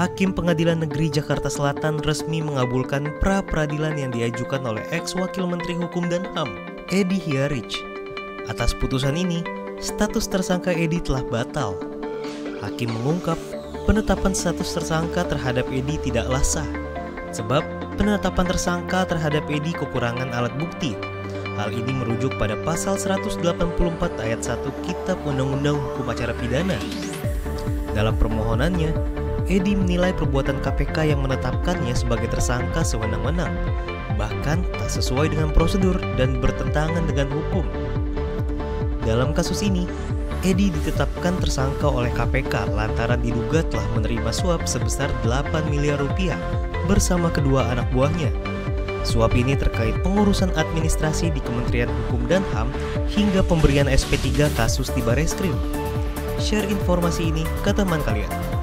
Hakim Pengadilan Negeri Jakarta Selatan resmi mengabulkan pra-peradilan yang diajukan oleh ex-wakil Menteri Hukum dan HAM, Edi Hiarich. Atas putusan ini, status tersangka Edi telah batal. Hakim mengungkap penetapan status tersangka terhadap Edi tidaklah sah, sebab penetapan tersangka terhadap Edi kekurangan alat bukti. Hal ini merujuk pada pasal 184 ayat 1 Kitab Undang-Undang Hukum Acara Pidana. Dalam permohonannya, Edi menilai perbuatan KPK yang menetapkannya sebagai tersangka sewenang-wenang, bahkan tak sesuai dengan prosedur dan bertentangan dengan hukum. Dalam kasus ini, Edi ditetapkan tersangka oleh KPK lantaran diduga telah menerima suap sebesar 8 miliar rupiah bersama kedua anak buahnya. Suap ini terkait pengurusan administrasi di Kementerian Hukum dan HAM hingga pemberian SP3 kasus di Bareskrim. Share informasi ini ke teman kalian.